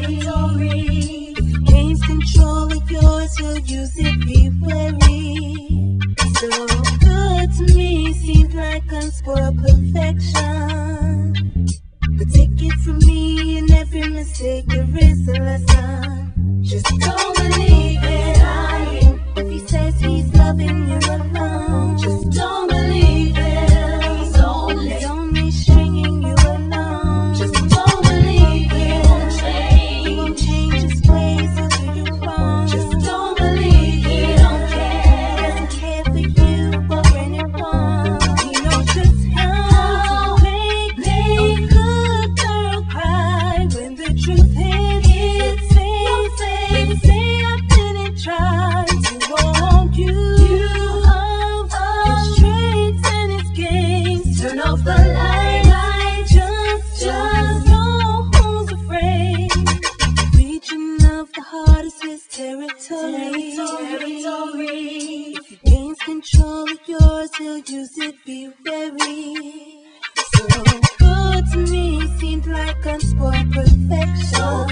territory. Control yours, you'll use it, be wary. So good to me, seems like I'm perfection. territory. territory. If it gains control of yours, you'll use it, be wary. So good to me seemed like unspoiled perfection.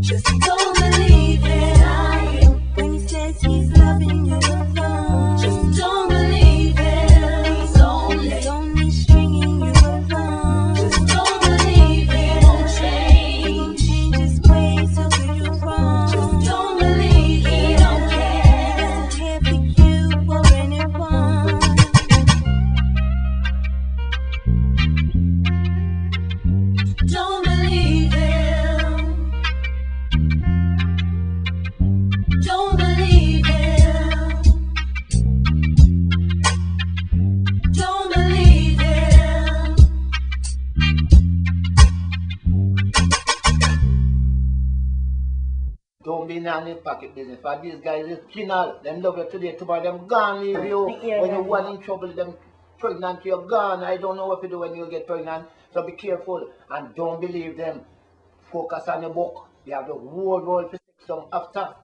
Just don't believe. Don't be in any pocket business. For these guys, is penal. Them love you today, tomorrow, them gone leave you. Yeah, when yeah, you yeah. in trouble, them pregnant, you're gone. I don't know what to do when you get pregnant. So be careful and don't believe them. Focus on the book. You have the whole world to take some after.